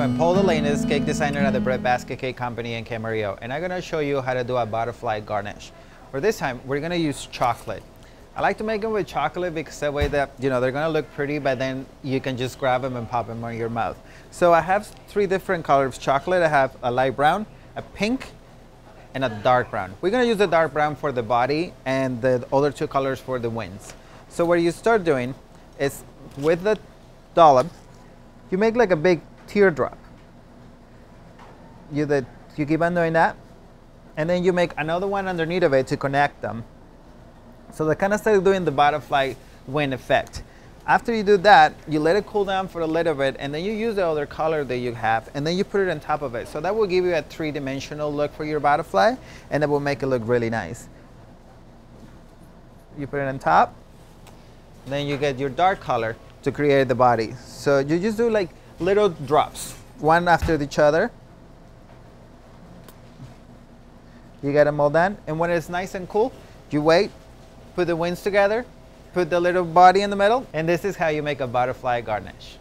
I'm Paul Delagnes, cake designer at the Bread Basket Cake Company in Camarillo, and I'm gonna show you how to do a butterfly garnish. For this time, we're gonna use chocolate. I like to make them with chocolate because that way that, you know, they're gonna look pretty, but then you can just grab them and pop them on your mouth. So I have three different colors of chocolate. I have a light brown, a pink, and a dark brown. We're gonna use the dark brown for the body and the other two colors for the wings. So what you start doing is with the dollop, you make like a big teardrop. You, the, you keep on doing that, and then you make another one underneath of it to connect them. So they kind of start doing the butterfly wing effect. After you do that, you let it cool down for a little bit, and then you use the other color that you have, and then you put it on top of it. So that will give you a three-dimensional look for your butterfly, and that will make it look really nice. You put it on top, then you get your dark color to create the body. So you just do like little drops, one after each other. You get them all done, and when it's nice and cool, you wait, put the wings together, put the little body in the middle, and this is how you make a butterfly garnish.